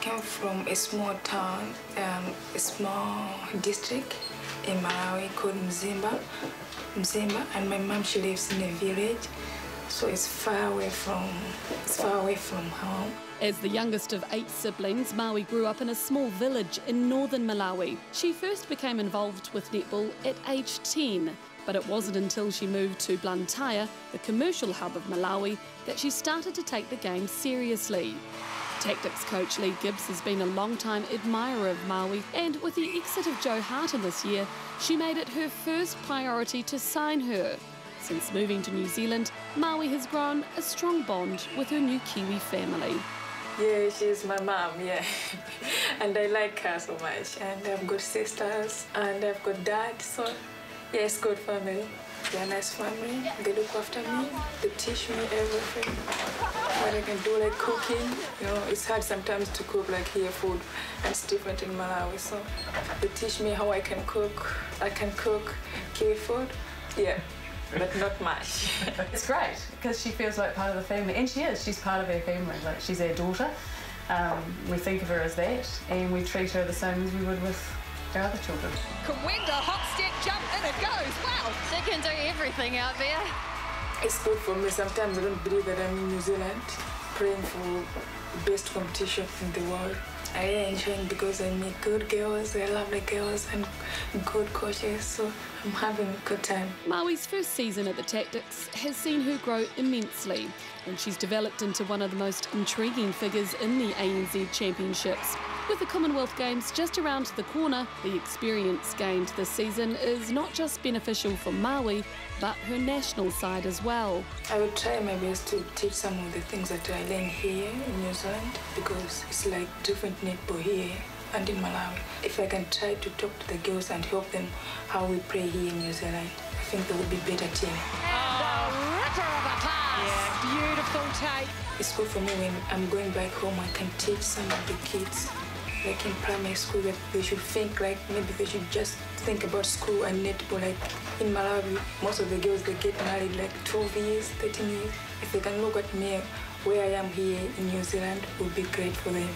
came from a small town, um, a small district in Malawi called Mzimba, Mzimba, and my mom she lives in a village, so it's far away from it's far away from home. As the youngest of eight siblings, Mwai grew up in a small village in northern Malawi. She first became involved with netball at age 10, but it wasn't until she moved to Blantyre, the commercial hub of Malawi, that she started to take the game seriously. Tactix coach Lee Gibbs has been a long-time admirer of Mwai, and with the exit of Jo Harten this year, she made it her first priority to sign her. Since moving to New Zealand, Mwai has grown a strong bond with her new Kiwi family. Yeah, she's my mom, yeah. and I like her so much. And I've got sisters and I've got dad, so it's good family. They're a nice family. They look after me. They teach me everything. What I can do, like cooking. You know, it's hard sometimes to cook like here food, it's different in Malawi. So they teach me how I can cook. I can cook Kiwi food. Yeah, but not much. It's great because she feels like part of the family, and she is. She's part of our family. Like she's our daughter. Um, we think of her as that, and we treat her the same as we would with our other children. Kumwenda, hot step, jump, and it goes. Wow. She can do everything out there. It's good for me. Sometimes I don't believe that I'm in New Zealand playing for the best competition in the world. I really enjoy it because I meet good girls, I love the girls and good coaches, so I'm having a good time. Mwai's first season at the Tactix has seen her grow immensely, and she's developed into one of the most intriguing figures in the ANZ Championships. With the Commonwealth Games just around the corner, the experience gained this season is not just beneficial for Mwai, but her national side as well. I will try my best to teach some of the things that I learned here in New Zealand because it's like different netball here and in Malawi. If I can try to talk to the girls and help them how we play here in New Zealand, I think they will be better team. And a ripper of a pass. Yeah, beautiful take. It's good for me when I'm going back home, I can teach some of the kids like in primary school that they should think like maybe they should just think about school and netball like in Malawi most of the girls they get married like 12 years 13 years. If they can look at me where I am here in New Zealand would be great for them